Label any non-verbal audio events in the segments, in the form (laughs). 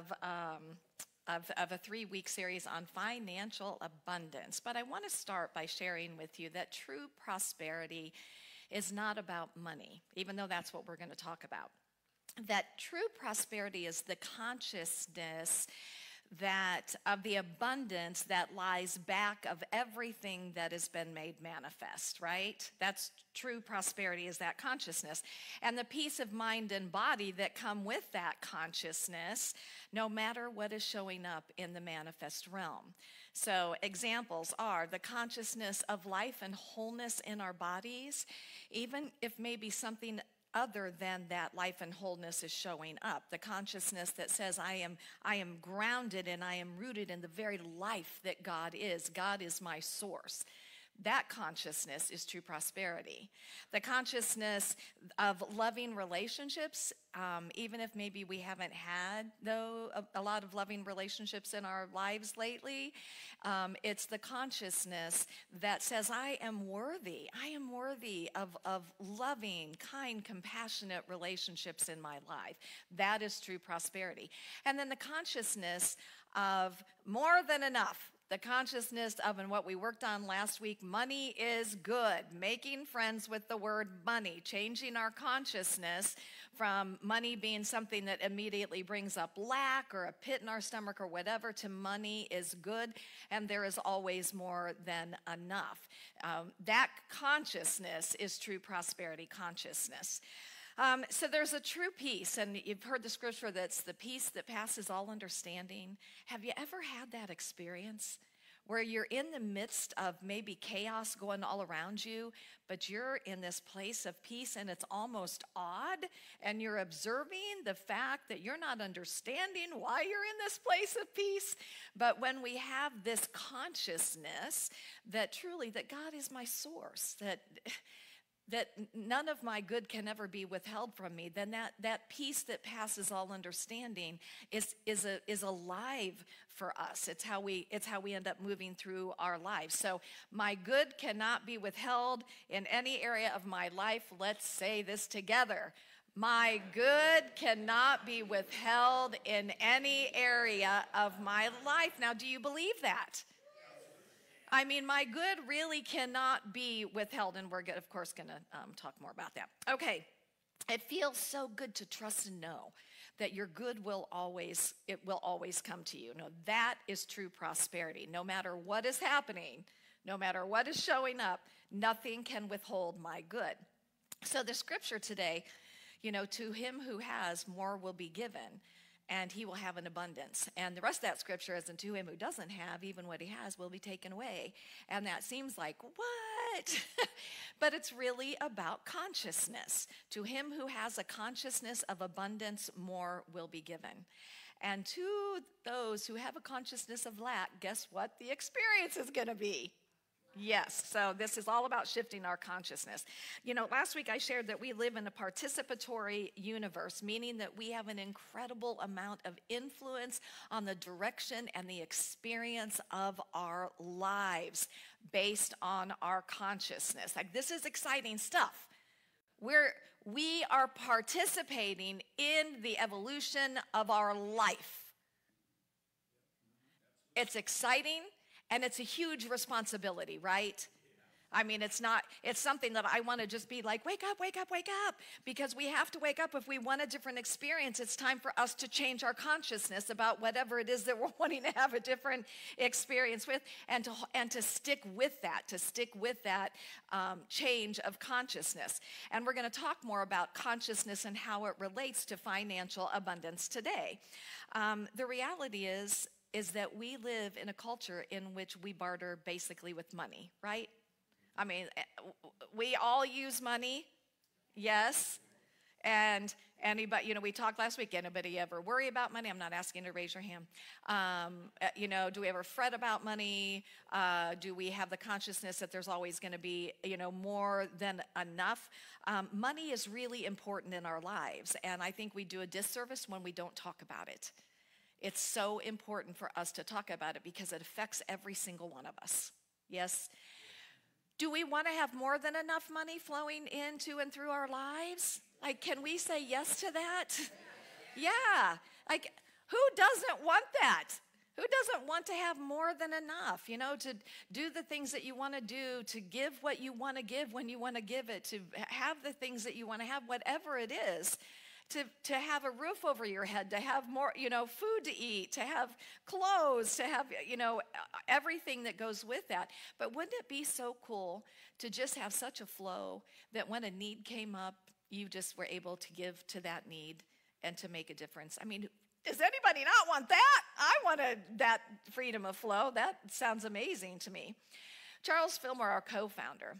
of, um, of, of a three week series on financial abundance. But I want to start by sharing with you that true prosperity is not about money, even though that's what we're going to talk about. That true prosperity is the consciousness that of the abundance that lies back of everything that has been made manifest, right? That's true prosperity is that consciousness. And the peace of mind and body that come with that consciousness, no matter what is showing up in the manifest realm. So, examples are the consciousness of life and wholeness in our bodies, even if maybe something other than that life and wholeness is showing up. The consciousness that says i am i am grounded and i am rooted in the very life that god is. God is my source that consciousness is true prosperity. The consciousness of loving relationships, um, even if maybe we haven't had though a, a, lot of loving relationships in our lives lately, um, it's the consciousness that says, "I am worthy. I am worthy of of loving, kind, compassionate relationships in my life." That is true prosperity. And then the consciousness of more than enough the consciousness of and what we worked on last week money is good. Making friends with the word money changing our consciousness from money being something that immediately brings up lack or a pit in our stomach or whatever to money is good and there is always more than enough. Um, that consciousness is true prosperity consciousness um, so there's a true peace, and you've heard the scripture that's the peace that passes all understanding. Have you ever had that experience? Where you're in the midst of maybe chaos going all around you, but you're in this place of peace and it's almost odd, and you're observing the fact that you're not understanding why you're in this place of peace. But when we have this consciousness that truly that God is my source, that that none of my good can ever be withheld from me, then that, that peace that passes all understanding is, is, a, is alive for us. It's how, we, it's how we end up moving through our lives. So, my good cannot be withheld in any area of my life. Let's say this together. My good cannot be withheld in any area of my life. Now, do you believe that? I mean, my good really cannot be withheld, and we're, of course, going to um, talk more about that. Okay, it feels so good to trust and know that your good will always it will always come to you. No, that is true prosperity. No matter what is happening, no matter what is showing up, nothing can withhold my good. So the scripture today, you know, to him who has more will be given and he will have an abundance. And the rest of that scripture is, and to him who doesn't have, even what he has will be taken away. And that seems like, what? (laughs) but it's really about consciousness. To him who has a consciousness of abundance, more will be given. And to those who have a consciousness of lack, guess what the experience is going to be? Yes, so this is all about shifting our consciousness. You know, last week I shared that we live in a participatory universe, meaning that we have an incredible amount of influence on the direction and the experience of our lives based on our consciousness. Like, this is exciting stuff. We're, we are participating in the evolution of our life. It's exciting and it's a huge responsibility, right? I mean, it's not, it's something that I want to just be like, wake up, wake up, wake up, because we have to wake up. If we want a different experience, it's time for us to change our consciousness about whatever it is that (laughs) we're wanting to have a different experience with and to, and to stick with that, to stick with that um, change of consciousness. And we're going to talk more about consciousness and how it relates to financial abundance today. Um, the reality is, is that we live in a culture in which we barter basically with money, right? I mean, eh, we all use money, yes. And anybody, you know, we talked last week. Anybody ever worry about money? I'm not asking to raise your hand. Um, eh, you know, do we ever fret about money? Uh, do we have the consciousness that there's always going to be, you know, more than enough? Um, money is really important in our lives, and I think we do a disservice when we don't talk about it. It's so important for us to talk about it because it affects every single one of us. Yes? Do we want to have more than enough money flowing into and through our lives? Like, can we say yes to that? (laughs) yeah. Like, Who doesn't want that? Who doesn't want to have more than enough? You know, to do the things that you want to do, to give what you want to give when you want to give it, to have the things that you want to have, whatever it is. To, to have a roof over your head, to have more, you know, food to eat, to have clothes, to have, you know, everything that goes with that. But wouldn't it be so cool to just have such a flow that when a need came up, you just were able to give to that need and to make a difference? I mean, does anybody not want that? I wanted that freedom of flow. That sounds amazing to me. Charles Fillmore, our co founder,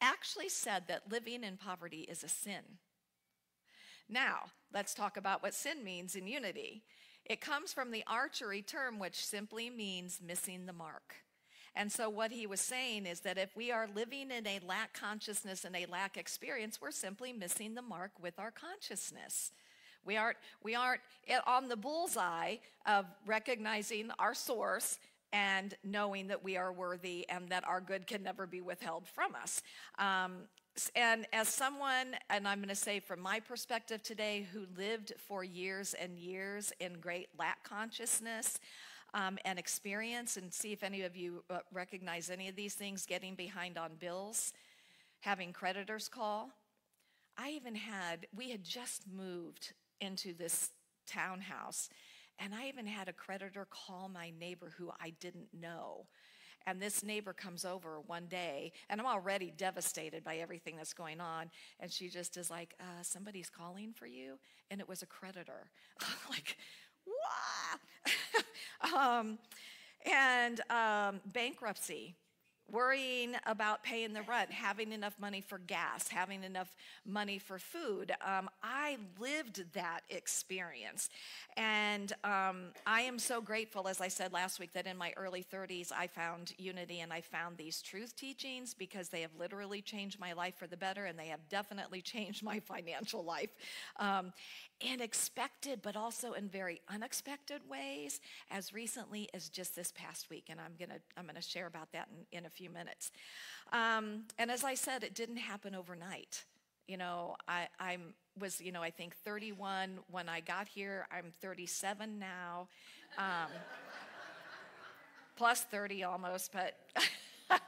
actually said that living in poverty is a sin. Now, let's talk about what sin means in unity. It comes from the archery term, which simply means missing the mark. And so, what he was saying is that if we are living in a lack consciousness and a lack experience, we're simply missing the mark with our consciousness. We aren't, we aren't on the bullseye of recognizing our source and knowing that we are worthy and that our good can never be withheld from us. Um, and as someone, and I'm going to say from my perspective today, who lived for years and years in great lack consciousness, um, and experience, and see if any of you uh, recognize any of these things getting behind on bills, having creditors call. I even had, we had just moved into this townhouse. And I even had a creditor call my neighbor who I didn't know. And this neighbor comes over one day, and I'm already devastated by everything that's going on. And she just is like, uh, Somebody's calling for you. And it was a creditor. (laughs) like, what? (laughs) um, and um, bankruptcy worrying about paying the rent, having enough money for gas, having enough money for food. Um, I lived that experience. And um, I am so grateful, as I said last week, that in my early 30s, I found unity and I found these truth teachings because they have literally changed my life for the better and they have definitely changed my financial life. Um, in expected, but also in very unexpected ways, as recently as just this past week. And I'm gonna I'm gonna share about that in, in a few minutes. Um, and as I said, it didn't happen overnight. You know, I I'm was you know I think 31 when I got here. I'm 37 now, um, plus 30 almost, but. (laughs)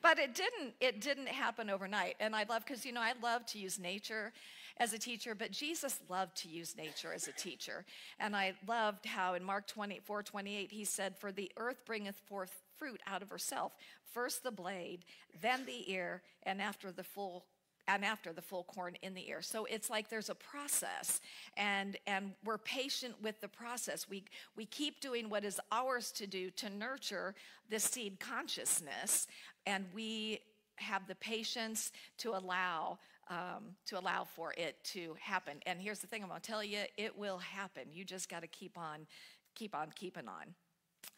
but it didn't it didn't happen overnight and i love because you know i love to use nature as a teacher, but Jesus loved to use nature as a teacher. And I loved how in Mark 24 28, he said, For the earth bringeth forth fruit out of herself, first the blade, then the ear, and after the full and after the full corn in the ear. So it's like there's a process and and we're patient with the process. We we keep doing what is ours to do to nurture this seed consciousness and we have the patience to allow um, to allow for it to happen. And here's the thing I'm going to tell you it will happen. You just got to keep on, keep on keeping on.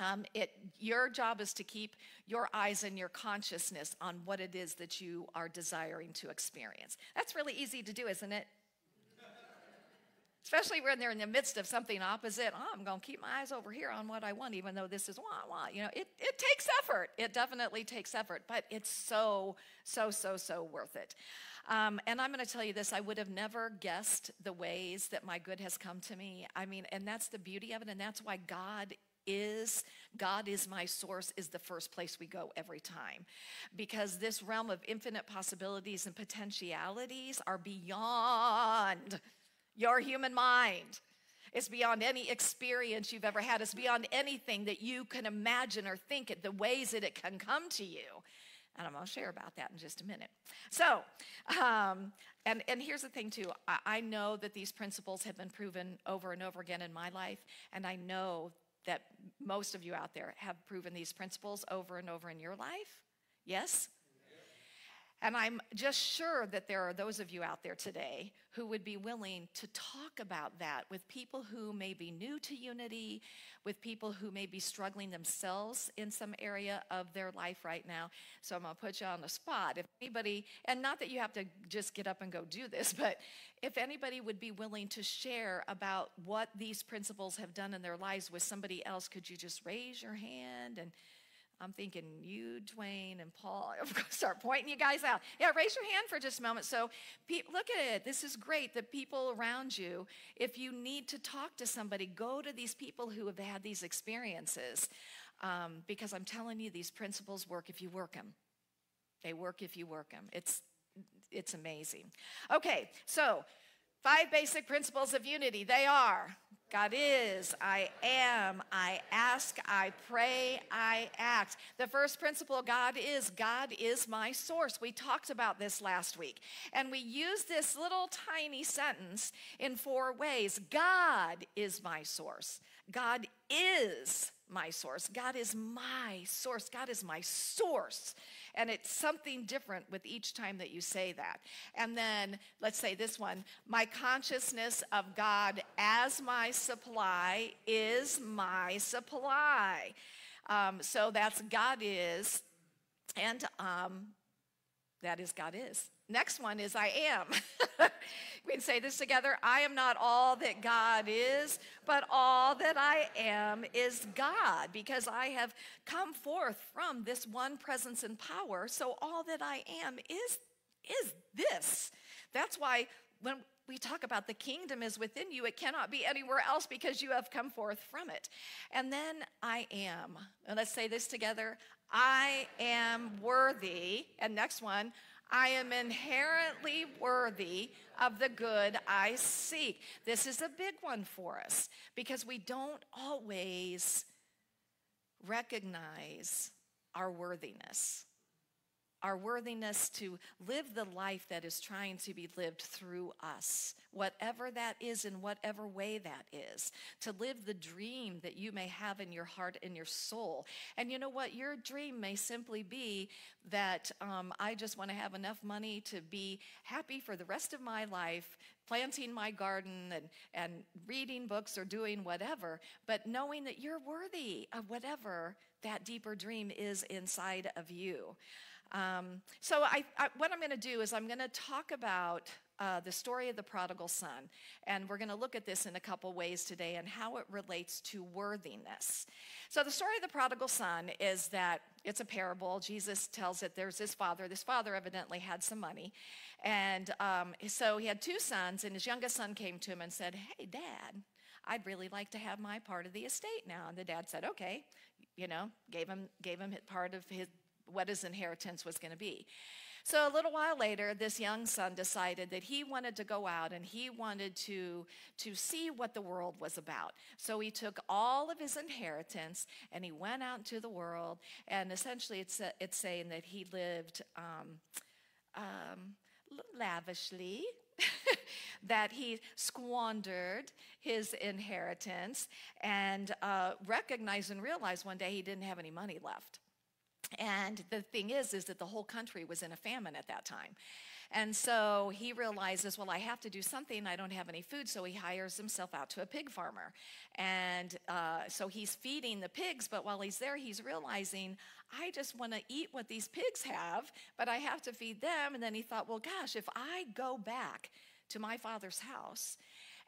Um, it, your job is to keep your eyes and your consciousness on what it is that you are desiring to experience. That's really easy to do, isn't it? Especially when they're in the midst of something opposite. Oh, I'm going to keep my eyes over here on what I want, even though this is wah wah. You know, it, it takes effort. It definitely takes effort, but it's so, so, so, so worth it. Um, and I'm going to tell you this I would have never guessed the ways that my good has come to me. I mean, and that's the beauty of it, and that's why God is God is my source is the first place we go every time. Because this realm of infinite possibilities and potentialities are beyond your human mind. It's beyond any experience you've ever had. It's beyond anything that you can imagine or think, the ways that it can come to you. And I'm going to share about that in just a minute. So, um, and, and here's the thing, too. I, I know that these principles have been proven over and over again in my life, and I know that most of you out there have proven these principles over and over in your life. Yes? And I'm just sure that there are those of you out there today who would be willing to talk about that with people who may be new to unity, with people who may be struggling themselves in some area of their life right now. So I'm going to put you on the spot. If anybody, and not that you have to just get up and go do this, (laughs) but if anybody would be willing to share about what these principles have done in their lives with somebody else, could you just raise your hand and I'm thinking you, Dwayne, and Paul. (laughs) I'm going to start pointing you guys out. Yeah, raise your hand for just a moment. So, look at it. This is great. The people around you, if you need to talk to somebody, go to these people who have had these experiences. Um, because I'm telling you, these principles work if you work them. They work if you work them. It's, it's amazing. Okay, so five basic principles of unity. They are God is, I am, I ask, I pray, I act. The first principle God is, God is my source. We talked about this last week. And we use this little tiny sentence in four ways God is my source. God is my source. God is my source. God is my source. And it's something different with each time that you say that. And then let's say this one my consciousness of God as my supply is my supply. Um, so that's God is, and um, that is God is. Next one is I am. (laughs) we can say this together. I am not all that God is, but all that I am is God, because I have come forth from this one presence and power. So all that I am is is this. That's why when we talk about the kingdom is within you, it cannot be anywhere else because you have come forth from it. And then I am. And let's say this together. I am worthy. And next one, I am inherently worthy of the good I seek. This is a big one for us because we don't always recognize our worthiness our worthiness to live the life that is trying to be lived through us, whatever that is, in whatever way that is, to live the dream that you may have in your heart and your soul. And you know what? Your dream may simply be that um, I just want to have enough money to be happy for the rest of my life, planting my garden and, and reading books or doing whatever, but knowing that you're worthy of whatever that deeper dream is inside of you. Um, so I, I, what I'm going to do is I'm going to talk about uh, the story of the prodigal son, and we're going to look at this in a couple ways today and how it relates to worthiness. So the story of the prodigal son is that it's a parable. Jesus tells it. There's this father. This father evidently had some money, and um, so he had two sons, and his youngest son came to him and said, "Hey, Dad." I'd really like to have my part of the estate now. And the dad said, okay, you know, gave him, gave him part of his, what his inheritance was going to be. So a little while later, this young son decided that he wanted to go out and he wanted to, to see what the world was about. So he took all of his inheritance and he went out into the world. And essentially, it's, it's saying that he lived um, um, lavishly. (laughs) that he squandered his inheritance and uh, recognized and realized one day he didn't have any money left. And the thing is, is that the whole country was in a famine at that time. And so he realizes, well, I have to do something. I don't have any food. So he hires himself out to a pig farmer. And uh, so he's feeding the pigs, but while he's there, he's realizing, I just want to eat what these pigs have, but I have to feed them. And then he thought, well, gosh, if I go back to my father's house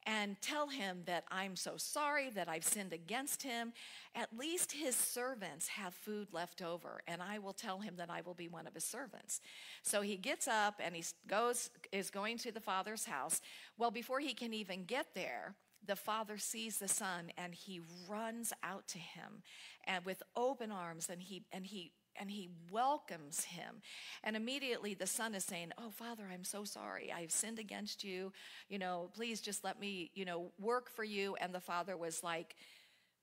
and tell him that I'm so sorry that I've sinned against him. At least his servants have food left over, and I will tell him that I will be one of his servants. So he gets up and he goes is going to the father's house. Well, before he can even get there, the father sees the son and he runs out to him and with open arms and he and he and he welcomes him. And immediately the son is saying, Oh, Father, I'm so sorry. I've sinned against you. You know, please just let me, you know, work for you. And the father was like,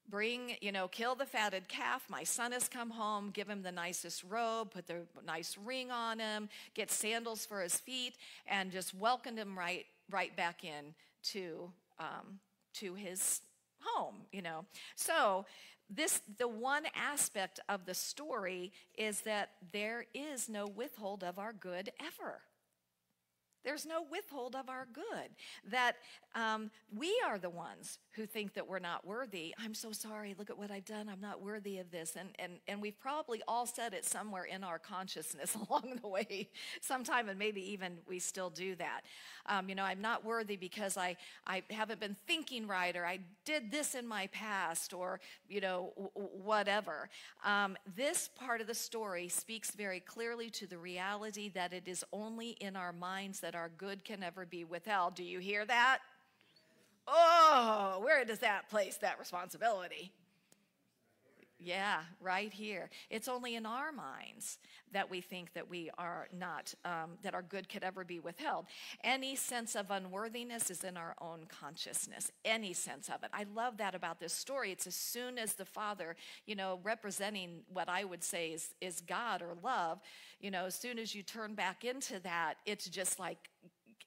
Bring, you know, kill the fatted calf. My son has come home. Give him the nicest robe, put the nice ring on him, get sandals for his feet, and just welcomed him right, right back in to, um, to his home, you know. So this the one aspect of the story is that there is no withhold of our good ever There's no withhold of our good. That um, we are the ones who think that we're not worthy. I'm so sorry. Look at what I've done. I'm not worthy of this. And, and, and we've probably all said it somewhere in our consciousness (laughs) along the way, sometime, and maybe even we still do that. Um, you know, I'm not worthy because I, I haven't been thinking right, or I did this in my past, or, you know, whatever. Um, this part of the story speaks very clearly to the reality that it is only in our minds that our good can ever be withheld. Do you hear that? Oh, where does that place that responsibility? Yeah, right here. It's only in our minds that we think that we are not, um, that our good could ever be withheld. Any sense of unworthiness is in our own consciousness, any sense of it. I love that about this story. It's as soon as the Father, you know, representing what I would say is, is God or love, you know, as soon as you turn back into that, it's just like,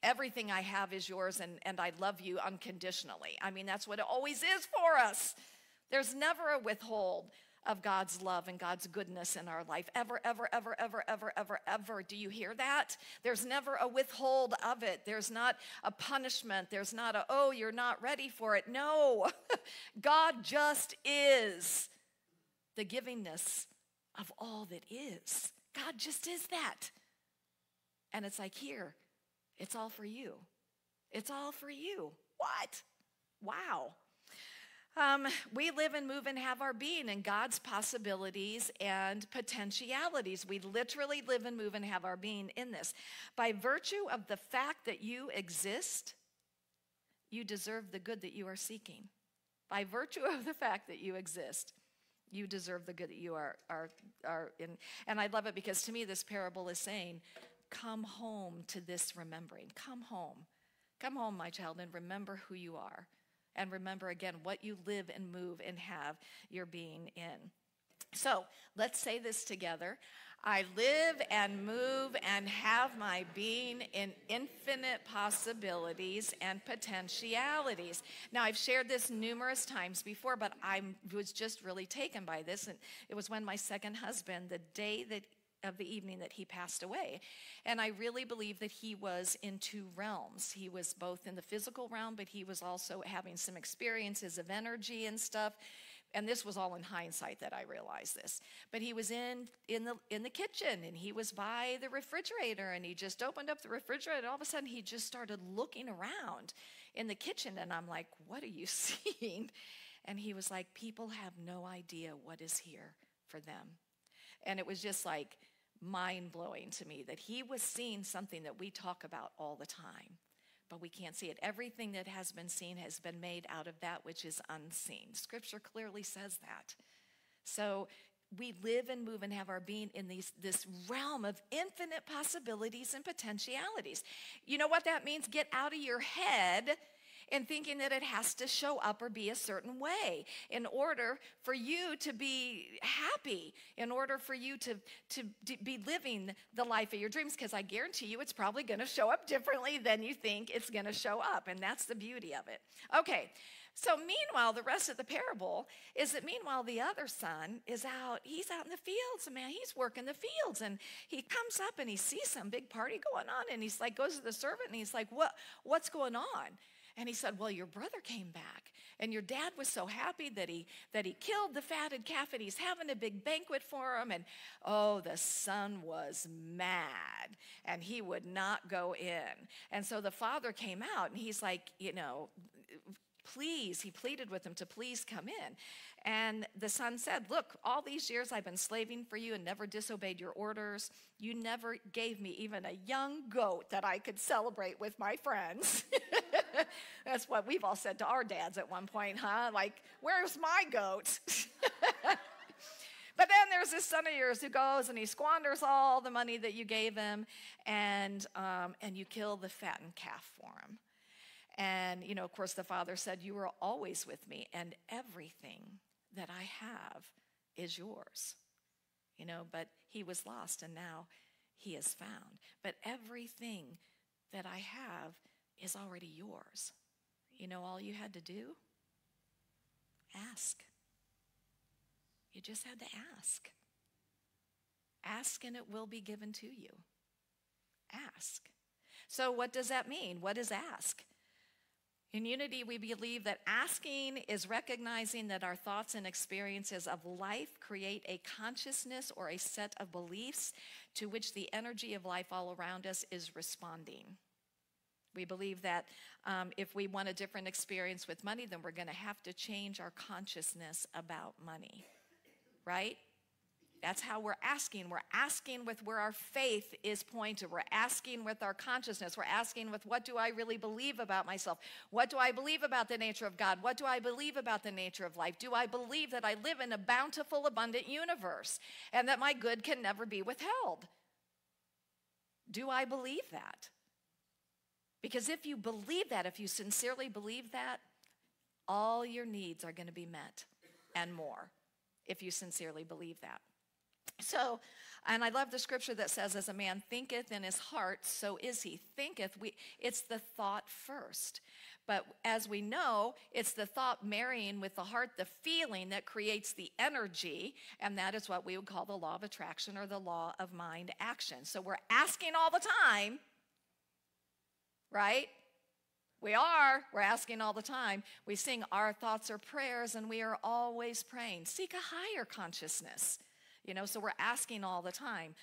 everything I have is yours and, and I love you unconditionally. I mean, that's what it always is for us. There's never a withhold of God's love and God's goodness in our life. Ever, ever, ever, ever, ever, ever, ever. Do you hear that? There's never a withhold of it. There's not a punishment. There's not a, oh, you're not ready for it. No, (laughs) God just is the givingness of all that is. God just is that. And it's like, here, it's all for you. It's all for you. What? Wow. Um, we live and move and have our being in God's possibilities and potentialities. We literally live and move and have our being in this. By virtue of the fact that you exist, you deserve the good that you are seeking. By virtue of the fact that you exist, you deserve the good that you are, are, are in. And I love it because to me, this parable is saying, Come home to this remembering. Come home. Come home, my child, and remember who you are and remember again what you live and move and have your being in. So let's say this together. I live and move and have my being in infinite possibilities and potentialities. Now, I've shared this numerous times before, but I was just really taken by this. And it was when my second husband, the day that of the evening that he passed away. And I really believe that he was in two realms. He was both in the physical realm, but he was also having some experiences of energy and stuff. And this was all in hindsight that I realized this. But he was in in the in the kitchen and he was by the refrigerator and he just opened up the refrigerator and all of a sudden he just started looking around in the kitchen and I'm like, "What are you (laughs) seeing?" And he was like, "People have no idea what is here for them." And it was just like mind blowing to me that he was seeing something that we talk about all the time, but we can't see it. Everything that has been seen has been made out of that which is unseen. Scripture clearly says that. So we live and move and have our being in these, this realm of infinite possibilities and potentialities. You know what that means? Get out of your head and thinking that it has to show up or be a certain way in order for you to be happy, in order for you to, to, be living the life of your dreams, because I guarantee you it's probably going to show up differently than you think it's going to show up. And that's the beauty of it. Okay. So, meanwhile, the rest of the parable is that meanwhile, the other son is out, he's out in the fields, man, he's working the fields. And he comes up and he sees some big party going on. And he's like, goes to the servant and he's like, what, What's going on? And he said, Well, your brother came back, and your dad was so happy that he that he killed the fatted calf and he's having a big banquet for him. And oh, the son was mad, and he would not go in. And so the father came out and he's like, you know, please, he pleaded with him to please come in. And the son said, Look, all these years I've been slaving for you and never disobeyed your orders. You never gave me even a young goat that I could celebrate with my friends. (laughs) (laughs) That's what we've all said to our dads at one point, huh? Like, where's my goat? (laughs) But then there's this son of yours who goes and he squanders all the money that you gave him, and um, and you kill the fattened calf for him. And you know, of course, the father said, "You were always with me, and everything that I have is yours." You know, but he was lost, and now he is found. But everything that I have is already yours. You know, all you had to do? Ask. You just had to ask. Ask and it will be given to you. Ask. So, what does that mean? What is ask? In unity, we believe that asking is recognizing that our thoughts and experiences of life create a consciousness or a set of beliefs to which the energy of life all around us is responding. We believe that um, if we want a different experience with money, then we're going to have to change our consciousness about money, right? That's how we're asking. We're asking with where our faith is pointed. We're asking with our consciousness. We're asking with what do I really believe about myself? What do I believe about the nature of God? What do I believe about the nature of life? Do I believe that I live in a bountiful, abundant universe and that my good can never be withheld? Do I believe that? Because if you believe that, if you sincerely believe that, all your needs are going to be met and more if you sincerely believe that. So, and I love the scripture that says, as a man thinketh in his heart, so is he. Thinketh, we, it's the thought first. But as we know, it's the thought marrying with the heart, the feeling that creates the energy, and that is what we would call the law of attraction or the law of mind action. So we're asking all the time, right? We are. We're asking all the time. We sing our thoughts are prayers, and we are always praying. Seek a higher consciousness you know, so we're asking all the time.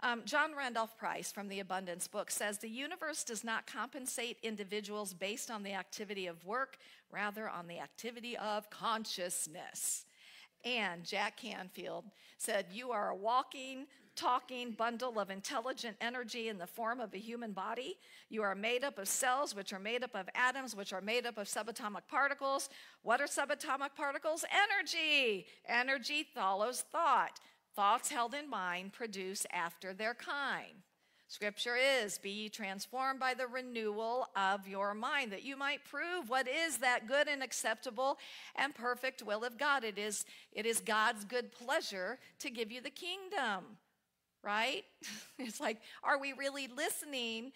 Um, John Randolph Price from the Abundance book says the universe does not compensate individuals based on the activity of work, rather on the activity of consciousness. And Jack Canfield said, You are a walking, talking bundle of intelligent energy in the form of a human body. You are made up of cells, which are made up of atoms, which are made up of subatomic particles. What are subatomic particles? Energy. Energy follows thought. Thoughts held in mind produce after their kind. Scripture is, be ye transformed by the renewal of your mind, that you might prove what is that good and acceptable and perfect will of God. It is, it is God's good pleasure to give you the kingdom, right? (laughs) It's like, are we really listening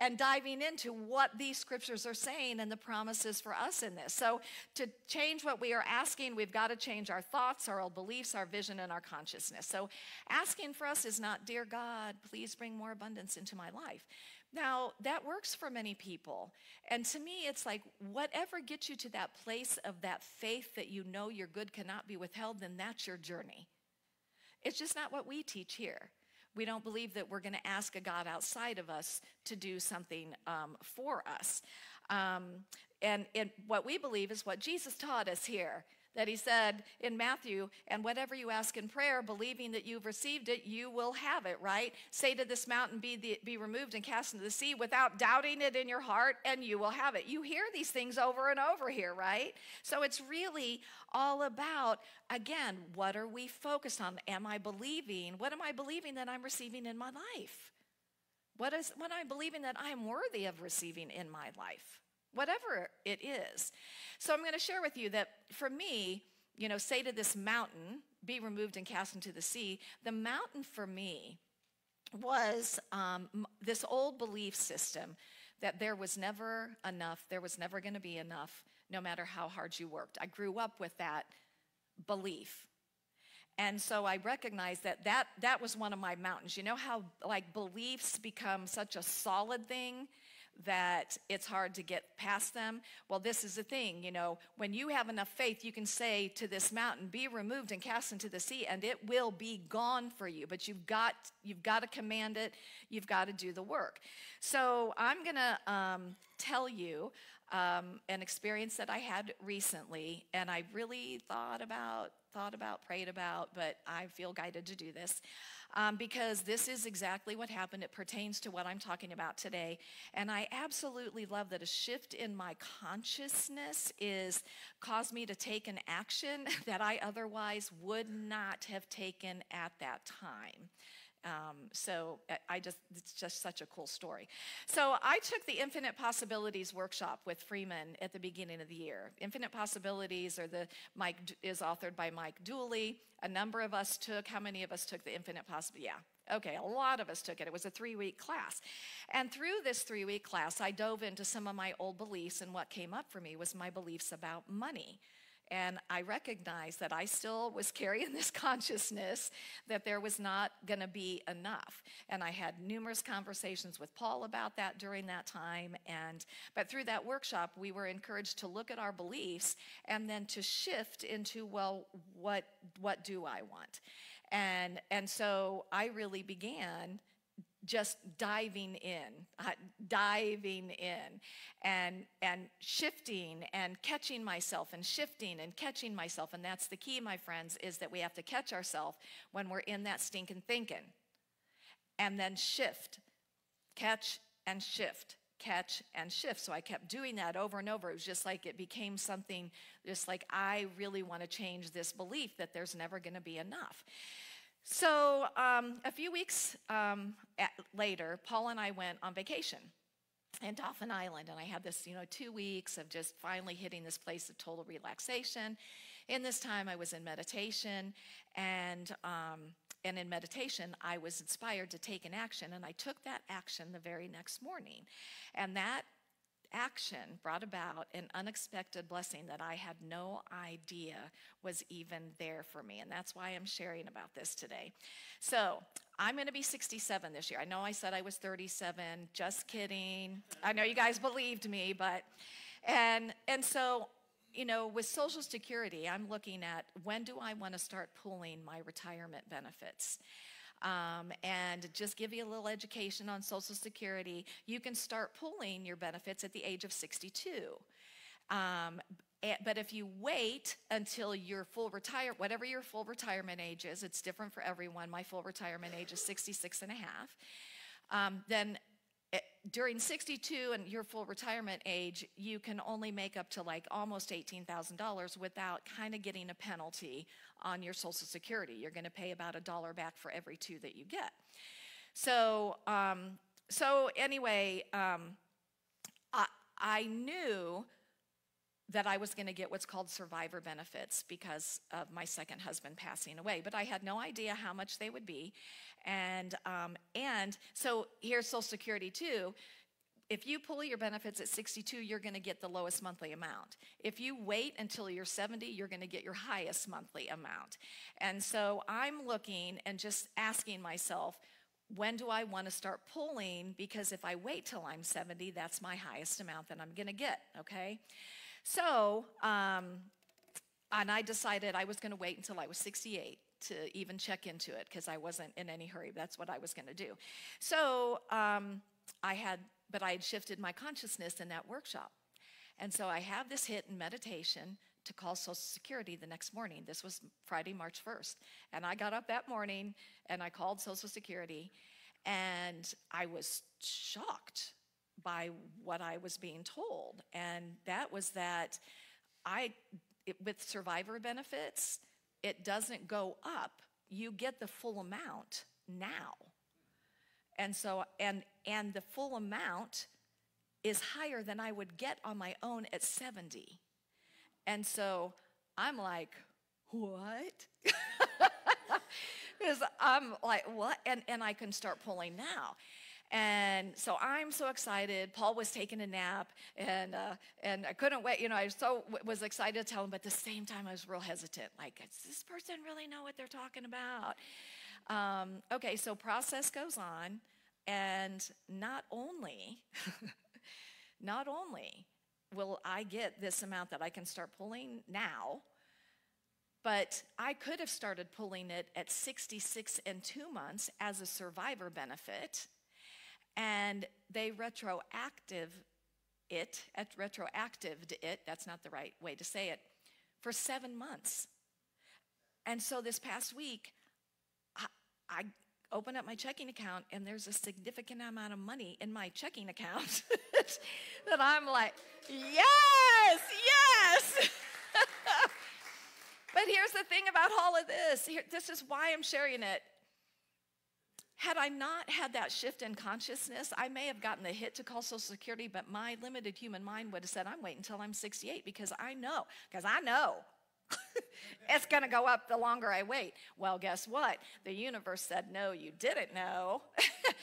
and diving into what these scriptures are saying and the promises for us in this. So, to change what we are asking, we've got to change our thoughts, our old beliefs, our vision, and our consciousness. So, asking for us is not, Dear God, please bring more abundance into my life. Now, that works for many people. And to me, it's like whatever gets you to that place of that faith that you know your good cannot be withheld, then that's your journey. It's just not what we teach here. We don't believe that we're going to ask a God outside of us to do something um, for us. Um, and, and what we believe is what Jesus taught us here that he said in Matthew, and whatever you ask in prayer, believing that you've received it, you will have it, right? Say to this mountain, be, the, be removed and cast into the sea without doubting it in your heart, and you will have it. You hear these things over and over here, right? So it's really all about, again, what are we focused on? Am I believing? What am I believing that I'm receiving in my life? What is what I'm believing that I'm worthy of receiving in my life? Whatever it is. So I'm going to share with you that for me, you know, say to this mountain, be removed and cast into the sea. The mountain for me was um, this old belief system that there was never enough, there was never going to be enough, no matter how hard you worked. I grew up with that belief. And so I recognized that, that that was one of my mountains. You know how like beliefs become such a solid thing that it's hard to get past them. Well, this is the thing, you know, when you have enough faith, you can say to this mountain, be removed and cast into the sea, and it will be gone for you. But you've got you've got to command it, you've got to do the work. So I'm gonna um, tell you um, an experience that I had recently, and I really thought about, thought about, prayed about, but I feel guided to do this um, because this is exactly what happened. It pertains to what I'm talking about today. And I absolutely love that a shift in my consciousness is caused me to take an action (laughs) that I otherwise would not have taken at that time. Um, so I just, it's just such a cool story. So I took the Infinite Possibilities workshop with Freeman at the beginning of the year. Infinite Possibilities are the Mike is authored by Mike Dooley. A number of us took. How many of us took the Infinite Possibilities? Yeah. Okay, a lot of us took it. It was a three week class. And through this three week class, I dove into some of my old beliefs, and what came up for me was my beliefs about money And I recognized that I still was carrying (laughs) this consciousness that there was not going to be enough. And I had numerous conversations with Paul about that during that time. And but through that workshop, we were encouraged to look at our beliefs and then to shift into, well, what what do I want? And and so I really began just diving in, uh, diving in, and and shifting and catching myself and shifting and catching myself. And that's the key, my friends, is that we have to catch ourselves when we're in that stinking thinking, and then shift, catch and shift, catch and shift. So I kept doing that over and over. It was just like it became something, just like I really want to change this belief that there's never going to be enough. So um, a few weeks um, at, later, Paul and I went on vacation in Dauphin Island, and I had this, you know, two weeks of just finally hitting this place of total relaxation. In this time, I was in meditation, and um, and in meditation, I was inspired to take an action, and I took that action the very next morning, and that action brought about an unexpected blessing that I had no idea was even there for me. And that's why I'm sharing about this today. So, I'm going to be 67 this year. I know I said I was 37. Just kidding. I know you guys believed me, but and and so you know, with Social Security, I'm looking at when do I want to start pulling my retirement benefits? Um, and just give you a little education on Social Security. You can start pulling your benefits at the age of 62. Um, but if you wait until your full retire, whatever your full retirement age is, it's different for everyone. My full retirement age is 66 and a half. Um, then during 62 and your full retirement age, you can only make up to like almost $18,000 without kind of getting a penalty on your Social Security. You're going to pay about a dollar back for every two that you get. So, um, so anyway, um, I, I knew that I was going to get what's called survivor benefits because of my second husband passing away, but I had no idea how much they would be. And, um, and so here's Social Security too. If you pull your benefits at 62, you're going to get the lowest monthly amount. If you wait until you're 70, you're going to get your highest monthly amount. And so I'm looking and just asking myself, when do I want to start pulling? Because if I wait till I'm 70, that's my highest amount that I'm going to get, okay? So, um, and I decided I was going to wait until I was 68 to even check into it because I wasn't in any hurry. That's what I was going to do. So um, I had, but I had shifted my consciousness in that workshop. And so I have this hit in meditation to call Social Security the next morning. This was Friday, March 1st. And I got up that morning and I called Social Security and I was shocked by what I was being told. And that was that I, it, with survivor benefits, it doesn't go up. You get the full amount now. And so, and, and the full amount is higher than I would get on my own at 70. And so I'm like, what? (laughs) Because I'm like, what? And, and I can start pulling now. And so I'm so excited. Paul was taking a nap, and uh, and I couldn't wait. You know, I so was excited to tell him, but at the same time, I was real hesitant. Like, does this person really know what they're talking about? Um, okay, so process goes on, and not only, (laughs) not only will I get this amount that I can start pulling now, but I could have started pulling it at 66 and two months as a survivor benefit and they retroactive it, retroactived it, that's not the right way to say it, for seven months. And so this past week, I, I open up my checking account and there's a significant amount of money in my checking account (laughs) that I'm like, yes, yes. (laughs) but here's the thing about all of this. Here, this is why I'm sharing it. Had I not had that shift in consciousness, I may have gotten the hit to call Social Security, but my limited human mind would have said, I'm waiting until I'm 68 because I know, because I know (laughs) it's going to go up the longer I wait. Well, guess what? The universe said, No, you didn't know.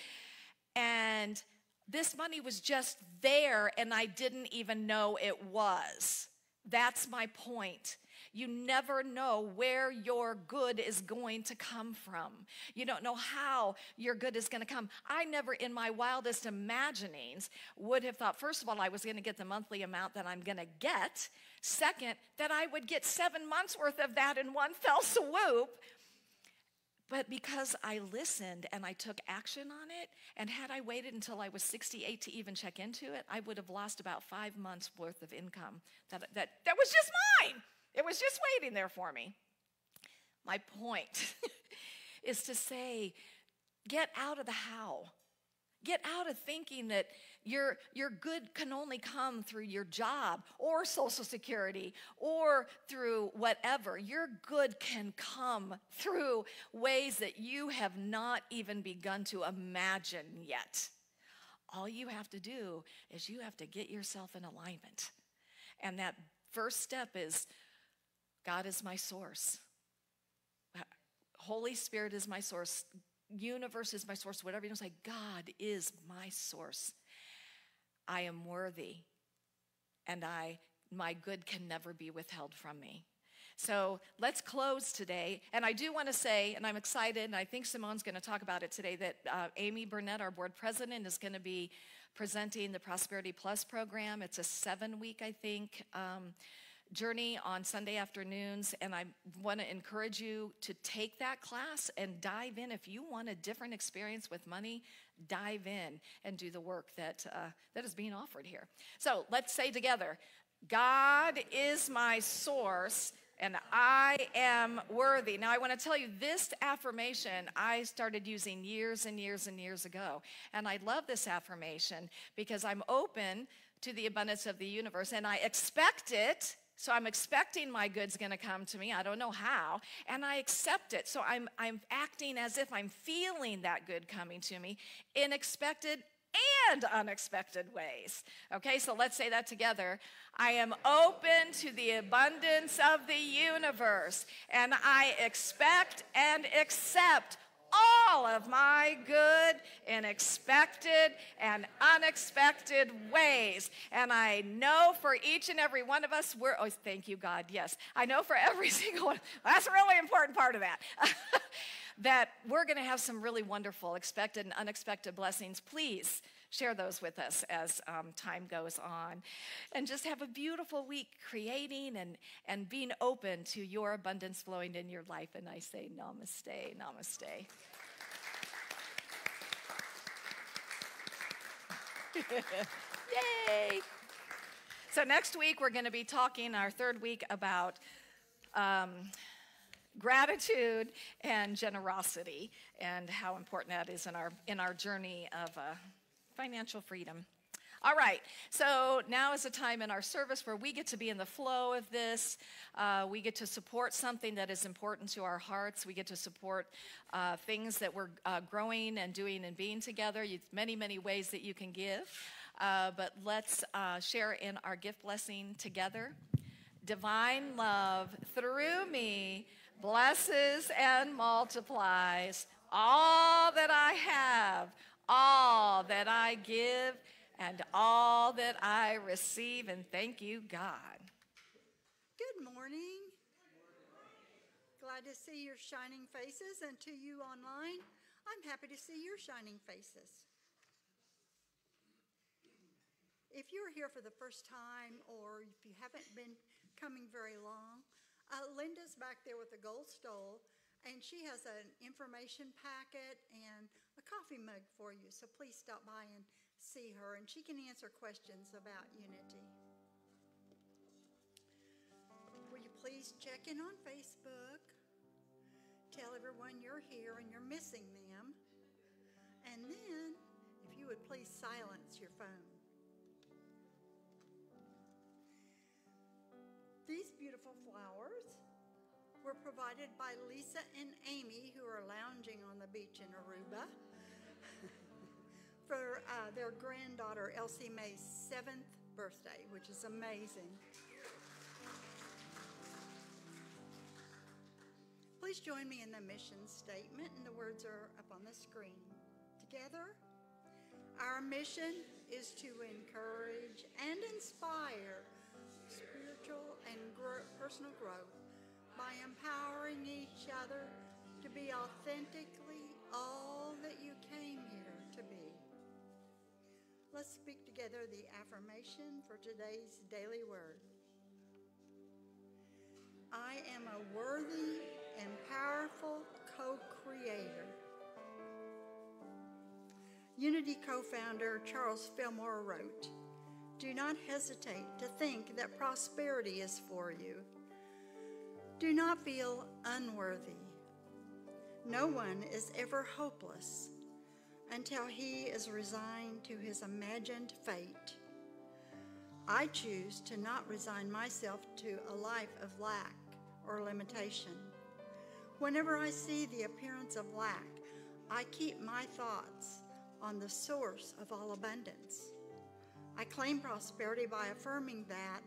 (laughs) and this money was just there, and I didn't even know it was. That's my point. You never know where your good is going to come from. You don't know how your good is going to come. I never, in my wildest imaginings, would have thought, first of all, I was going to get the monthly amount that I'm going to get. Second, that I would get seven months worth of that in one (laughs) fell swoop. But because I listened and I took action on it, and had I waited until I was 68 to even check into it, I would have lost about five months worth of income that, that, that was just mine. It was just waiting there for me. My point (laughs) is to say, get out of the how. Get out of thinking that your, your good can only come through your job or Social Security or through whatever. Your good can come through ways that you have not even begun to imagine yet. All you have to do is you have to get yourself in alignment. And that first step is God is my source. Holy Spirit is my source universe is my source, whatever you know, say, God is my source. I am worthy, and I my good can never be withheld from me. So let's close today. And I do want to say, and I'm excited, and I think Simone's going to talk about it today, that uh, Amy Burnett, our board president, is going to be presenting the Prosperity Plus program. It's a seven week, I think. Um, journey on Sunday afternoons, and I want to encourage you to take that class and dive in. If you want a different experience with money, dive in and do the work that, uh, that is being offered here. So let's say together God is my source. And I am worthy. Now, I want to tell you this affirmation I started using years and years and years ago. And I love this affirmation because I'm open to the abundance of the universe and I expect it so I'm expecting my good's going to come to me. I don't know how, and I accept it. So I'm I'm acting as if I'm feeling that good coming to me in expected and unexpected ways. Okay? So let's say that together. I am open to the abundance of the universe, and I expect and accept all of my good in expected and unexpected ways. And I know for each and every one of us, we're, oh, thank you, God, yes. I know for every (laughs) single one, that's a really important part of that. (laughs) that we're going to have some really wonderful expected and unexpected blessings. Please share those with us as um, time goes on. And just have a beautiful week creating and, and being open to your abundance flowing in your life. And I say namaste, namaste. (laughs) Yay! So, next week we're going to be talking our third week about um, gratitude and generosity and how important that is in our, in our journey of uh, financial freedom. All right, so now is a time in our service where we get to be in the flow of this. Uh, we get to support something that is important to our hearts. We get to support uh, things that we're uh, growing and doing and being together. You, many, many ways that you can give. Uh, but let's uh, share in our gift blessing together. Divine love through me blesses and multiplies all that I have all that I give and all that I receive. And thank you, God. Good morning. Glad to see your shining faces, and to you online, I'm happy to see your shining faces. If you're here for the first time, or if you haven't been coming very long, uh, Linda's back there with the gold stole, and she has an information packet and coffee mug for you. So please stop by and see her, and she can answer questions about Unity. Will you please check in on Facebook? Tell everyone you're here and you're missing them. And then, if you would please silence your phone. These beautiful flowers were provided by Lisa and Amy, who are lounging on the beach in Aruba for uh, their granddaughter Elsie May's seventh birthday, which is amazing. Please join me in the mission statement, and the words are up on the screen. Together, our mission is to encourage and inspire spiritual and personal growth by empowering each other to be authentically all that you came here to be. Let's speak together the affirmation for today's daily word. I am a worthy and powerful co creator. Unity co founder Charles Fillmore wrote Do not hesitate to think that prosperity is for you. Do not feel unworthy. No one is ever hopeless until he is resigned to his imagined fate. I choose to not resign myself to a life of lack or limitation. Whenever I see the appearance of lack, I keep my thoughts on the source of all abundance. I claim prosperity by affirming that,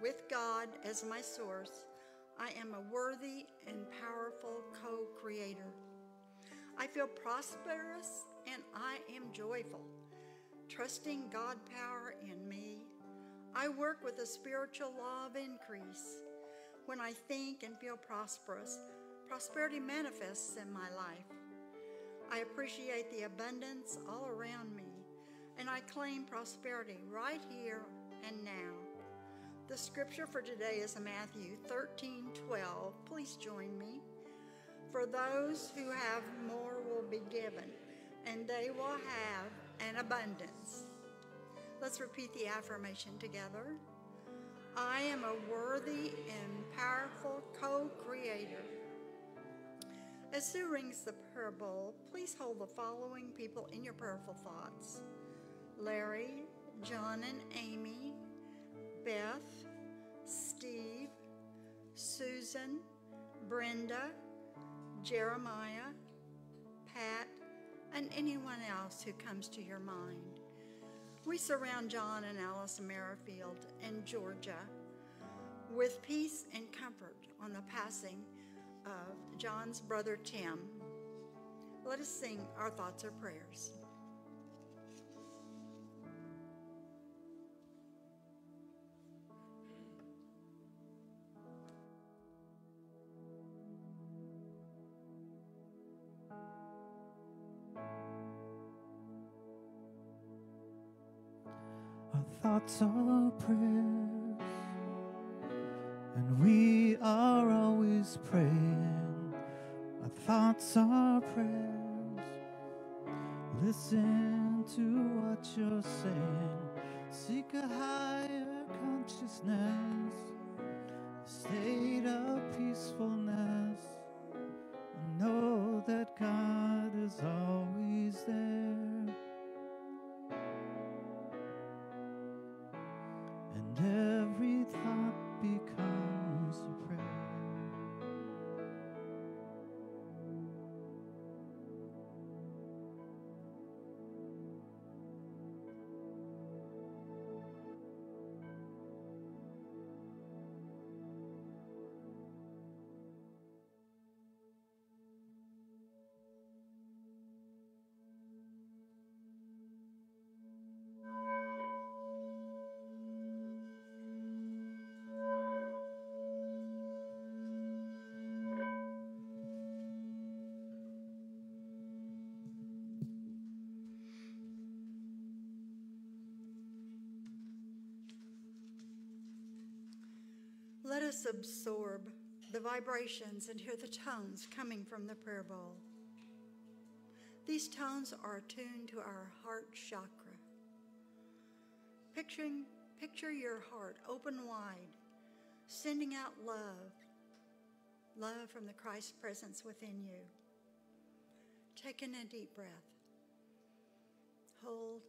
with God as my source, I am a worthy and powerful co creator. I feel prosperous and I am joyful, trusting God power in me. I work with the spiritual law of increase. When I think and feel prosperous, prosperity manifests in my life. I appreciate the abundance all around me, and I claim prosperity right here and now. The scripture for today is Matthew 13 12. Please join me. For those who have more will be given, and they will have an abundance. Let's repeat the affirmation together. I am a worthy and powerful co creator. As Sue rings the prayer bowl, please hold the following people in your prayerful thoughts Larry, John and Amy, Beth, Steve, Susan, Brenda, Jeremiah, Pat, and anyone else who comes to your mind. We surround John and Alice Merrifield in Georgia with peace and comfort on the passing of John's brother Tim. Let us sing our thoughts or prayers. Thoughts are prayers, and we are always praying. Our thoughts are prayers. Listen to what you're saying. Seek a higher consciousness, a state of peacefulness. know that God is always there. Every us absorb the vibrations and hear the tones coming from the prayer bowl. These tones are attuned to our heart chakra. Picturing, picture your heart open wide, sending out love, love from the Christ presence within you. Take in a deep breath. Hold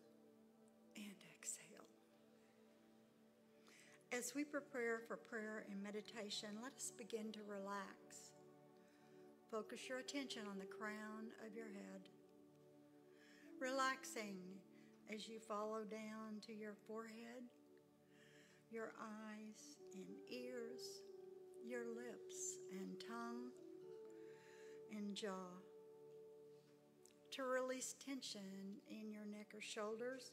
As we prepare for prayer and meditation, let us begin to relax. Focus your attention on the crown of your head, relaxing as you follow down to your forehead, your eyes and ears, your lips and tongue and jaw. To release tension in your neck or shoulders,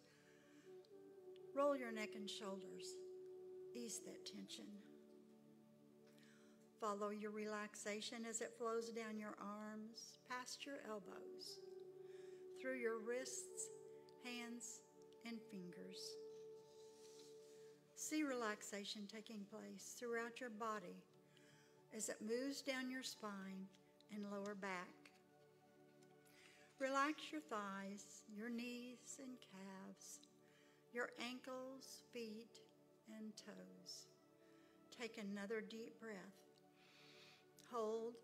roll your neck and shoulders ease that tension. Follow your relaxation as it flows down your arms, past your elbows, through your wrists, hands, and fingers. See relaxation taking place throughout your body as it moves down your spine and lower back. Relax your thighs, your knees and calves, your ankles, feet, and toes. Take another deep breath. Hold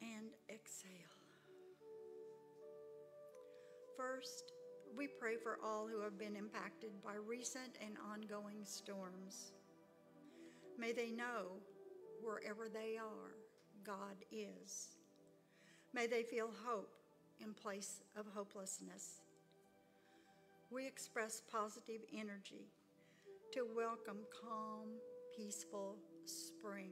and exhale. First, we pray for all who have been impacted by recent and ongoing storms. May they know wherever they are, God is. May they feel hope in place of hopelessness. We express positive energy to welcome calm, peaceful spring.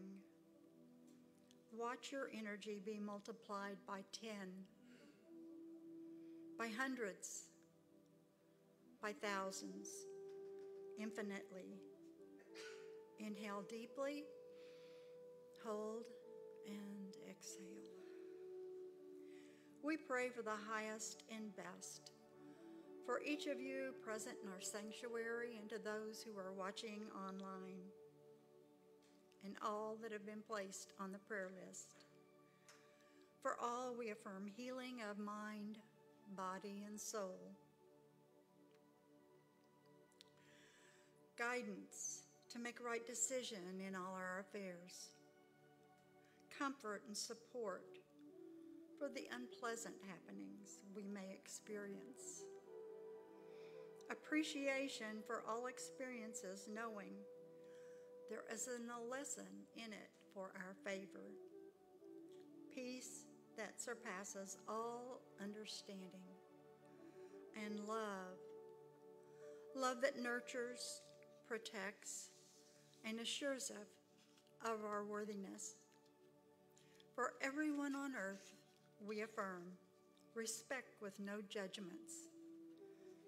Watch your energy be multiplied by 10, by hundreds, by thousands, infinitely. Inhale deeply, hold, and exhale. We pray for the highest and best. For each of you present in our sanctuary and to those who are watching online, and all that have been placed on the prayer list. For all, we affirm healing of mind, body, and soul. Guidance to make right decision in all our affairs. Comfort and support for the unpleasant happenings we may experience. Appreciation for all experiences, knowing there is a lesson in it for our favor. Peace that surpasses all understanding. And love. Love that nurtures, protects, and assures of, of our worthiness. For everyone on earth, we affirm respect with no judgments,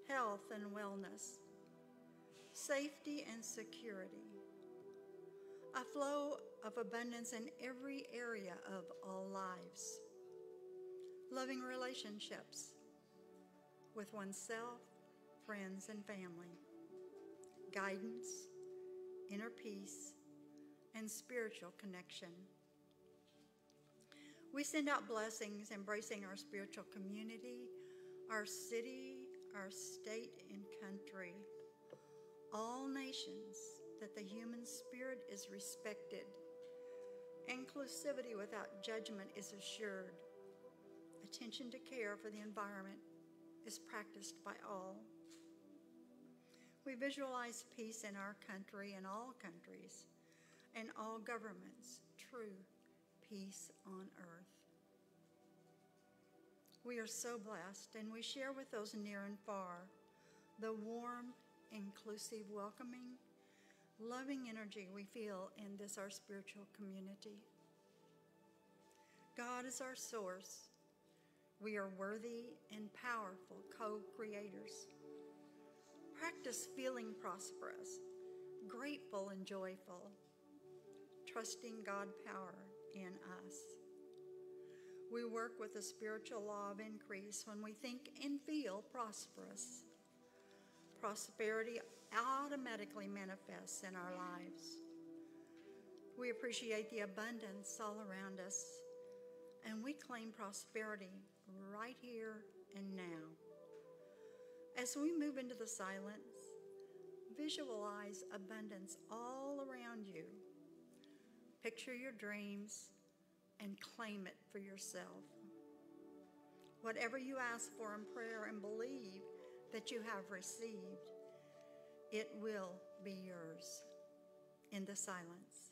health and wellness, safety and security, a flow of abundance in every area of all lives, loving relationships with oneself, friends, and family, guidance, inner peace, and spiritual connection. We send out blessings embracing our spiritual community, our city, our state, and country, all nations, that the human spirit is respected. Inclusivity without judgment is assured. Attention to care for the environment is practiced by all. We visualize peace in our country and all countries and all governments, true peace on earth. We are so blessed, and we share with those near and far the warm, inclusive, welcoming, loving energy we feel in this, our spiritual community. God is our source. We are worthy and powerful co creators. Practice feeling prosperous, grateful and joyful, trusting God power in us. We work with the spiritual law of increase when we think and feel prosperous. Prosperity automatically manifests in our lives. We appreciate the abundance all around us, and we claim prosperity right here and now. As we move into the silence, visualize abundance all around you. Picture your dreams and claim it for yourself. Whatever you ask for in prayer and believe that you have received, it will be yours in the silence.